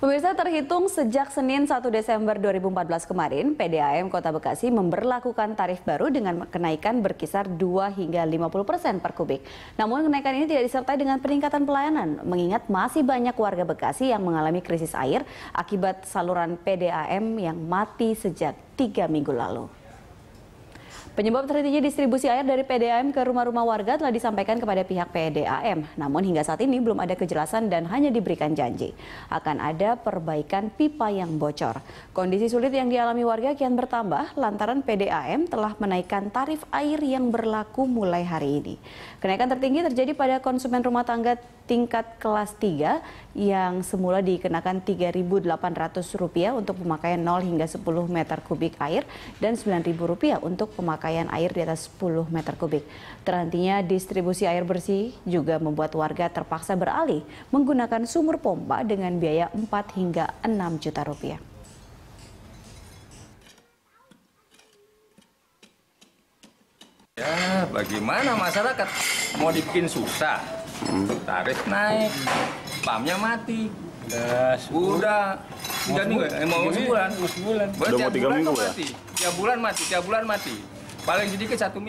Pemirsa terhitung sejak Senin 1 Desember 2014 kemarin, PDAM Kota Bekasi memberlakukan tarif baru dengan kenaikan berkisar 2 hingga 50 persen per kubik. Namun kenaikan ini tidak disertai dengan peningkatan pelayanan, mengingat masih banyak warga Bekasi yang mengalami krisis air akibat saluran PDAM yang mati sejak tiga minggu lalu. Penyebab terhentinya distribusi air dari PDAM ke rumah-rumah warga telah disampaikan kepada pihak PDAM. Namun hingga saat ini belum ada kejelasan dan hanya diberikan janji akan ada perbaikan pipa yang bocor. Kondisi sulit yang dialami warga kian bertambah lantaran PDAM telah menaikkan tarif air yang berlaku mulai hari ini. Kenaikan tertinggi terjadi pada konsumen rumah tangga tingkat kelas 3 yang semula dikenakan Rp3.800 untuk pemakaian 0 hingga 10 meter kubik air dan Rp9.000 untuk pemakaian pemakaian air di atas 10 meter kubik. Terhentinya distribusi air bersih juga membuat warga terpaksa beralih menggunakan sumur pompa dengan biaya 4 hingga 6 juta rupiah. Ya, bagaimana masyarakat mau dibikin susah? Tarif naik, pamnya mati. Udah, tiga minggu, eh, mau sebulan. sebulan. Udah mau tiga minggu ya? mati. Tiap bulan mati, tiap bulan mati paling sedikit satu minggu